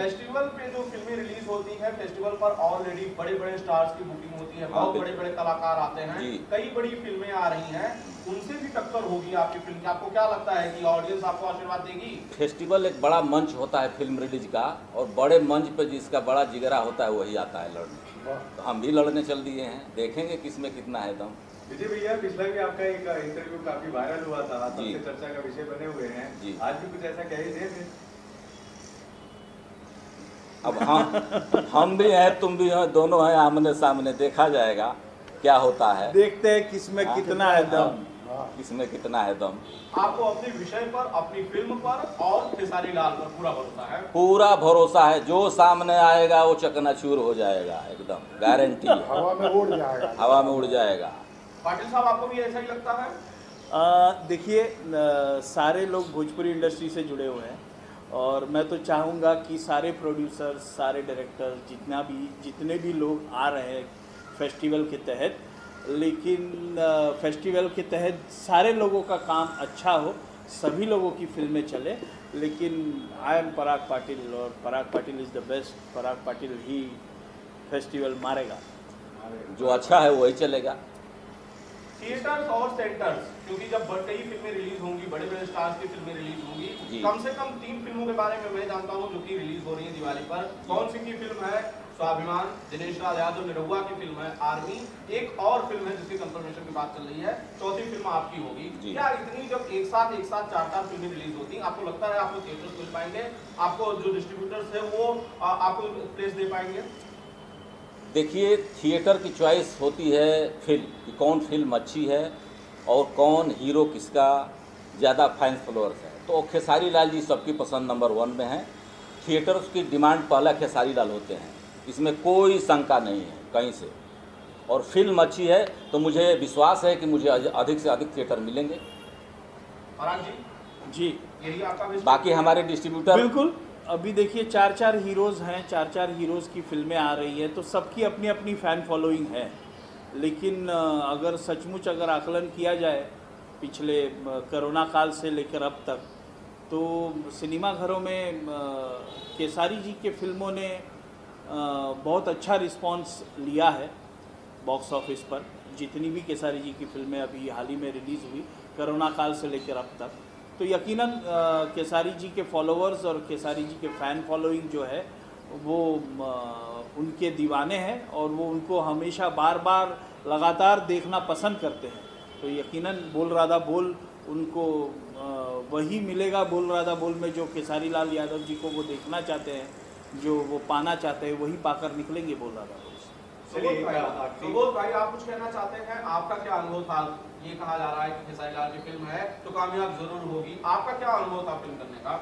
Festival पे जो फ़िल्में रिलीज़ होती है फेस्टिवल पर ऑलरेडी बड़े बड़े स्टार्स की बुकिंग होती है हाँ, बहुत बड़े बड़े कलाकार आते हैं कई बड़ी फ़िल्में आ रही हैं उनसे भी टक्कर होगी आपकी फ़िल्म की। आपको क्या लगता है कि ऑडियंस आपको आशीर्वाद देगी? फेस्टिवल एक बड़ा मंच होता है फ़िल्म रिलीज़ का और बड़े मंच पे जिसका बड़ा जिगरा होता है वही आता है लड़ने। तो हम भी लड़ने चल दिए हैं देखेंगे किसमें कितना है दम। विजय भैया पिछला भी आपका एक इंटरव्यू काफ़ी वायरल हुआ था। सबसे चर्चा का विषय बने हुए हैं। आज भी कुछ ऐसा कह ही दे अब हम हम भी हैं तुम भी हैं दोनों हैं आमने सामने देखा जाएगा क्या होता है। देखते हैं किसमें हाँ। कितना है दम। किसमें कितना है दम? आपको अपने विषय पर अपनी फ़िल्म पर और खेसारी लाल पर पूरा भरोसा है? पूरा भरोसा है। जो सामने आएगा वो चकनाचूर हो जाएगा एकदम गारंटी हवा में उड़ जाएगा। हवा में उड़ जाएगा। पाटिल साहब आपको भी ऐसा ही लगता है? देखिए सारे लोग भोजपुरी इंडस्ट्री से जुड़े हुए हैं। और मैं तो चाहूँगा कि सारे प्रोड्यूसर्स सारे डायरेक्टर जितना भी, जितने भी लोग आ रहे हैं फेस्टिवल के तहत, लेकिन फेस्टिवल के तहत सारे लोगों का काम अच्छा हो, सभी लोगों की फ़िल्में चले, लेकिन आई एम पराग पाटिल और Parag Patil is the best Parag Patil he festival मारेगा। जो अच्छा है वही चलेगा। थिएटर्स और सेंटर्स क्योंकि जब कई फ़िल्में रिलीज़ होंगी बड़े बड़े स्टार्स की फ़िल्में रिलीज़ होंगी कम से कम तीन फ़िल्मों के बारे में मैं जानता हूँ जो कि रिलीज़ हो रही है दिवाली पर। कौन सी की फ़िल्म है? स्वाभिमान दिनेश राज यादव निरहुआ की फ़िल्म है आर्मी। एक और फ़िल्म है जिसकी कंफर्मेशन की बात चल रही है चौथी फ़िल्म आपकी होगी। क्या इतनी जब एक साथ एक साथ चार चार फ़िल्में रिलीज़ होती हैं आपको लगता है आपको थिएटर्स मिल पाएँगे? आपको जो डिस्ट्रीब्यूटर्स है वो आपको प्लेस दे पाएँगे? देखिए थिएटर की चॉइस होती है फ़िल्म कि कौन फ़िल्म अच्छी है और कौन हीरो किसका ज़्यादा फैंस फॉलोअर्स है। तो खेसारी लाल जी सबकी पसंद नंबर वन में है। थिएटर्स की डिमांड पहला खेसारी लाल होते हैं। इसमें कोई शंका नहीं है कहीं से। और फ़िल्म अच्छी है तो मुझे विश्वास है कि मुझे अधिक से अधिक थिएटर मिलेंगे। जी जी। यही आपका बाकी हमारे डिस्ट्रीब्यूटर बिल्कुल। अभी देखिए चार चार हीरोज़ हैं चार चार हीरोज़ की फ़िल्में आ रही हैं तो सबकी अपनी अपनी फ़ैन फॉलोइंग है। लेकिन अगर सचमुच अगर आकलन किया जाए, पिछले कोरोना काल से लेकर अब तक तो सिनेमा घरों में केसारी जी के फ़िल्मों ने बहुत अच्छा रिस्पांस लिया है बॉक्स ऑफ़िस पर। जितनी भी केसारी जी की फ़िल्में अभी हाल ही में रिलीज़ हुई, कोरोना काल से लेकर अब तक। तो यकीनन केसारी जी के फॉलोअर्स और केसारी जी के फ़ैन फॉलोइंग जो है, वो उनके दीवाने हैं और वो उनको हमेशा बार बार लगातार देखना पसंद करते हैं। तो यकीनन, बोल राधा बोल उनको वही मिलेगा बोल राधा बोल में जो केसारी लाल यादव जी को वो देखना चाहते हैं, जो वो पाना चाहते हैं, वही पाकर निकलेंगे बोल राधा बोल। चलिए, सुबोध भाई आप कुछ कहना चाहते हैं? आपका क्या अनुभव था? ये कहा जा रहा है कि खेसारी लाल की फ़िल्म है तो कामयाब ज़रूर होगी। आपका क्या अनुभव था फ़िल्म करने का?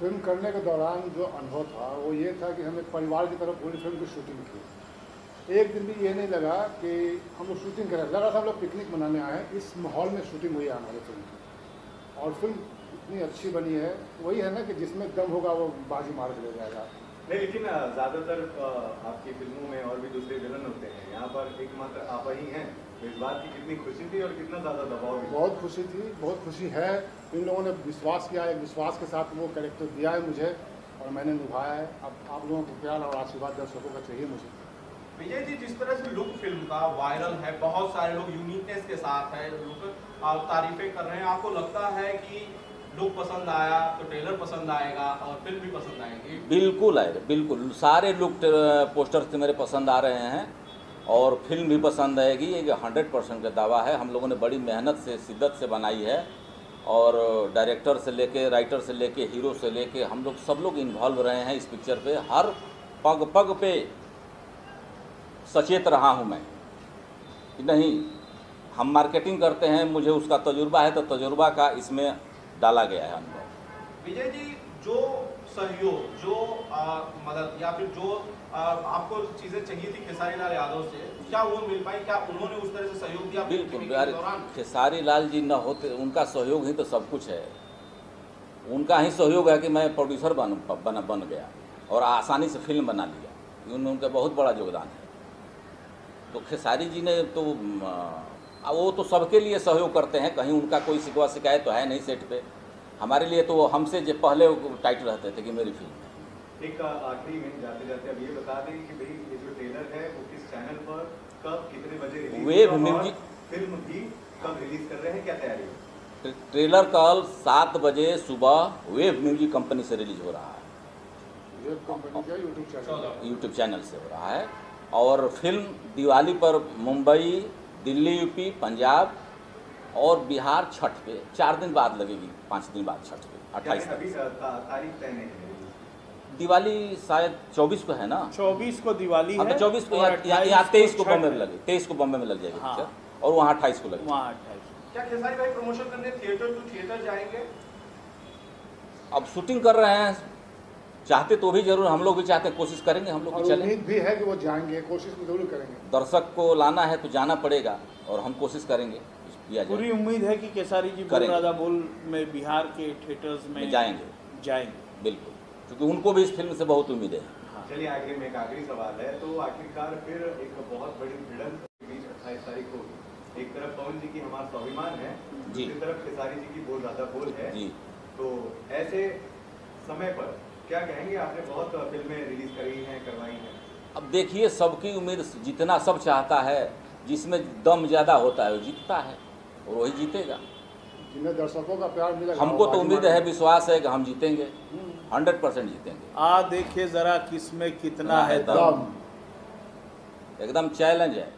फ़िल्म करने के दौरान जो अनुभव था वो ये था कि हम एक परिवार की तरफ़ पूरी फ़िल्म की शूटिंग की। एक दिन भी ये नहीं लगा कि हम लोग शूटिंग करें लगा था हम लोग पिकनिक मनाने आए हैं इस माहौल में शूटिंग हुई है हमारी फ़िल्म की। और फ़िल्म इतनी अच्छी बनी है वही है ना कि जिसमें दम होगा वो बाजी मार के ले जाएगा। नहीं लेकिन ज़्यादातर आपकी फ़िल्मों में और भी दूसरे विलन होते हैं। यहाँ पर एकमात्र आप ही हैं तो इस बात की कितनी खुशी थी और कितना ज़्यादा दबाव भी? बहुत खुशी थी बहुत खुशी है। इन लोगों ने विश्वास किया है विश्वास के साथ वो कैरेक्टर दिया है मुझे और मैंने निभाया है। अब आप लोगों को प्यार और आशीर्वाद दर्शकों का चाहिए मुझे। विजय जी जिस तरह से लुक फ़िल्म का वायरल है बहुत सारे लोग यूनिकनेस के साथ है लोग तारीफें कर रहे हैं। आपको लगता है कि लुक पसंद आया तो ट्रेलर पसंद आएगा और फ़िल्म भी पसंद आएगी। बिल्कुल है बिल्कुल। सारे लुक पोस्टर से मेरे पसंद आ रहे हैं और फ़िल्म भी पसंद आएगी। ये हंड्रेड परसेंट का दावा है। हम लोगों ने बड़ी मेहनत से, शिद्दत से बनाई है और डायरेक्टर से लेके राइटर से लेके हीरो से लेके हम लोग सब लोग इन्वॉल्व रहे हैं इस पिक्चर पे। हर पग पग पे सचेत रहा हूँ मैं कि नहीं, हम मार्केटिंग करते हैं, मुझे उसका तजुर्बा है तो तजुर्बा का इसमें डाला गया है अनुभव विजय जी जो सहयोग जो आ, मदद या फिर जो आ, आपको चीज़ें चाहिए थी खेसारी लाल यादव से क्या वो मिल पाई? क्या उन्होंने उस तरह से सहयोग दिया बिल्कुल खेसारी लाल जी न होते उनका सहयोग ही तो सब कुछ है। उनका ही सहयोग है कि मैं प्रोड्यूसर बन बन बन गया और आसानी से फ़िल्म बना लिया। उनका बहुत बड़ा योगदान है। तो खेसारी जी ने तो वो तो सबके लिए सहयोग करते हैं कहीं उनका कोई शिकवा शिकायत तो है नहीं सेट पे। हमारे लिए तो वो हमसे जो पहले टाइट रहते थे कि मेरी फ़िल्म है एक आखिरी में जाते जाते अब ये बता दें कि भाई ये जो ट्रेलर है वो किस चैनल पर कब कितने बजे रिलीज़ वेब म्यूजिक- फ़िल्म भी कब रिलीज़ कर रहे हैं क्या तैयारी है? ट्रेलर कल सात बजे सुबह वेब म्यूज़िक कंपनी से रिलीज़ हो रहा है। यूट्यूब चैनल से हो रहा है। और फ़िल्म दिवाली पर मुंबई दिल्ली यूपी पंजाब और बिहार छठ पे। चार दिन बाद लगेगी पाँच दिन बाद छठ पे अट्ठाईस तारीख तारीख तय नहीं है। release की? दिवाली शायद चौबीस को है ना? चौबीस को दिवाली हाँ है तो चौबीस को या- या- 28 यहाँ तेईस को बॉम्बे में लगे तेईस को बॉम्बे में लग जाएगी हाँ। पिक्चर और वहाँ अट्ठाईस को लगेगी। वहाँ अट्ठाईस क्या भाई प्रमोशन करने थिएटर टू थिएटर जाएँगे? अब शूटिंग कर रहे हैं चाहते तो भी ज़रूर हम लोग भी चाहते हैं कोशिश करेंगे हम लोग भी चलें। उम्मीद भी है कि वो जाएँगे कोशिश भी ज़रूर करेंगे। दर्शक को लाना है तो जाना पड़ेगा और हम कोशिश करेंगे पूरी उम्मीद है कि केसारी जी बोल। राधा बोल में बिहार के थिएटर्स में में जाएँगे। जाएँगे। बिल्कुल क्योंकि उनको भी इस फ़िल्म से बहुत उम्मीद है। चलिए आखिरी में एक आखिरी सवाल है तो आखिरकार फिर एक बहुत बड़ी भिड़ंत बीच अट्ठाईस तारीख को एक तरफ़ पवन जी की हमारा स्वाभिमान है दूसरी तरफ़ खेसारी जी की बोल राधा बोल है। जी। तो ऐसे समय पर क्या कहेंगे? आपने बहुत फ़िल्में रिलीज़ करी हैं करवाई हैं। अब देखिए सबकी उम्मीद जितना सब चाहता है जिसमें दम ज़्यादा होता है वो जीतता है और वही जीतेगा। जिन्हें दर्शकों का प्यार मिलेगा हमको तो उम्मीद है विश्वास है कि हम जीतेंगे हंड्रेड परसेंट जीतेंगे। आ देखे जरा किसमें कितना है दम। दम? एकदम चैलेंज है।